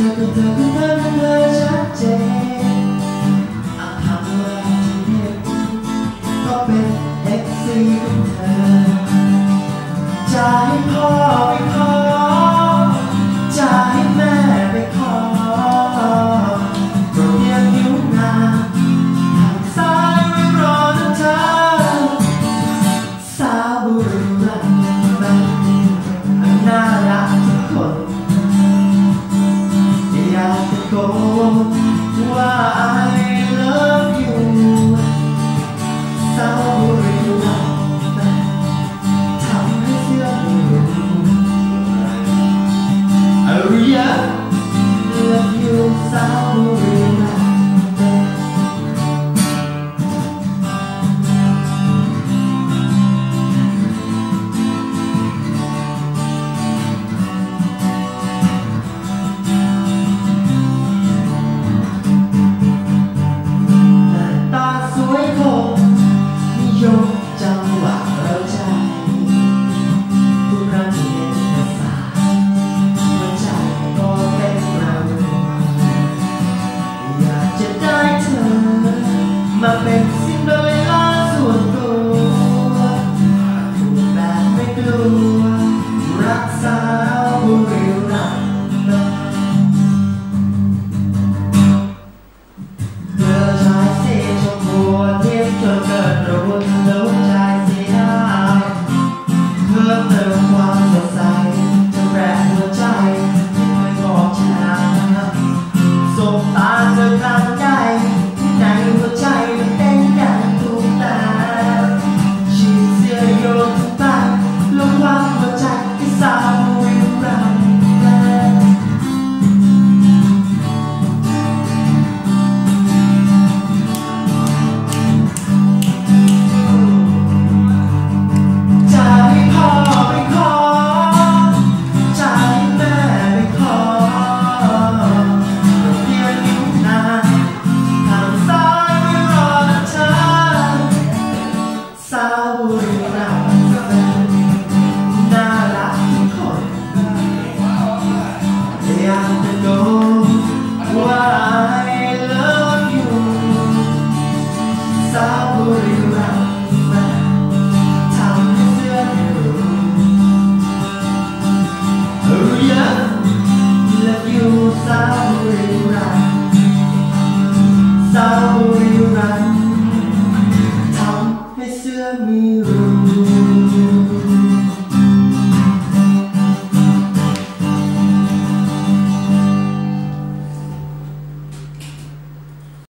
I'm Thank you. o k